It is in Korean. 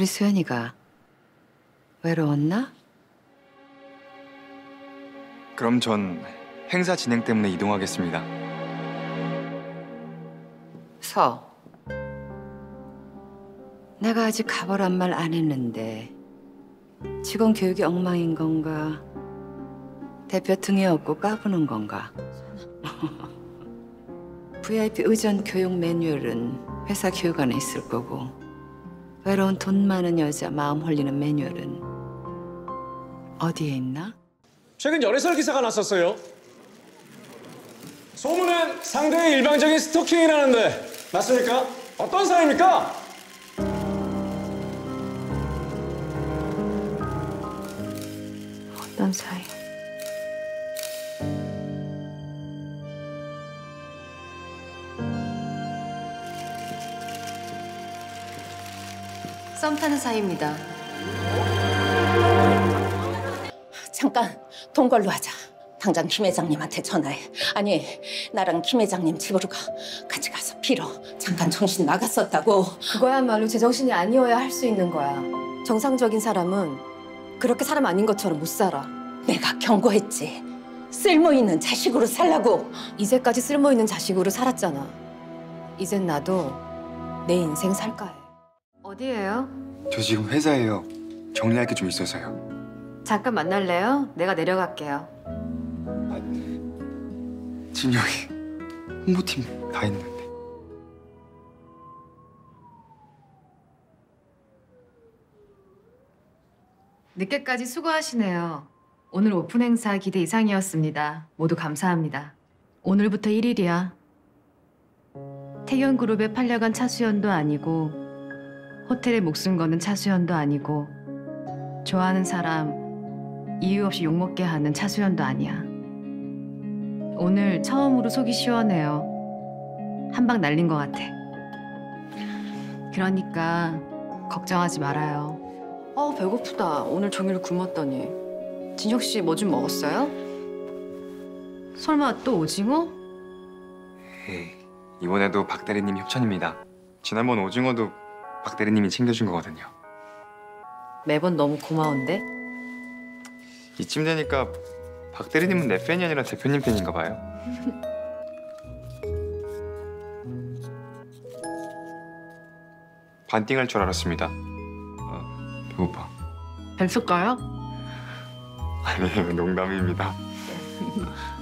우리 수연이가 외로웠나? 그럼 전 행사 진행 때문에 이동하겠습니다. 서. 내가 아직 가보란 말 안 했는데 직원 교육이 엉망인 건가? 대표 등에 업고 까부는 건가? VIP 의전 교육 매뉴얼은 회사 교육 안에 있을 거고 외로운 돈 많은 여자 마음 홀리는 매뉴얼은 어디에 있나? 최근 열애설 기사가 났었어요. 소문은 상대의 일방적인 스토킹이라는데 맞습니까? 어떤 사람입니까? 어떤 사이? 썸 타는 사이입니다. 잠깐 동걸로 하자. 당장 김 회장님한테 전화해. 아니 나랑 김 회장님 집으로 가. 같이 가서 빌어. 잠깐 정신 나갔었다고. 그거야말로 제정신이 아니어야 할 수 있는 거야. 정상적인 사람은 그렇게 사람 아닌 것처럼 못 살아. 내가 경고했지. 쓸모 있는 자식으로 살라고. 이제까지 쓸모 있는 자식으로 살았잖아. 이젠 나도 내 인생 살까 해. 어디예요? 저 지금 회사에요. 정리할 게 좀 있어서요. 잠깐 만날래요? 내가 내려갈게요. 지금 여기 홍보팀 다 있는데. 늦게까지 수고하시네요. 오늘 오픈 행사 기대 이상이었습니다. 모두 감사합니다. 오늘부터 1일이야. 태견그룹에 팔려간 차수연도 아니고 호텔에 목숨 거는 차수연도 아니고 좋아하는 사람 이유 없이 욕먹게 하는 차수연도 아니야. 오늘 처음으로 속이 시원해요. 한 방 날린 것 같아. 그러니까 걱정하지 말아요. 어 배고프다. 오늘 종일 굶었더니. 진혁 씨 뭐 좀 먹었어요? 설마 또 오징어? 에이, 이번에도 박 대리님 협찬입니다. 지난번 오징어도 박 대리님이 챙겨준 거거든요. 매번 너무 고마운데? 이쯤 되니까 박 대리님은 내 팬이 아니라 대표님 팬인가 봐요. 반띵할 줄 알았습니다. 어, 배고파. 뱃속가요? 아니에요, 농담입니다.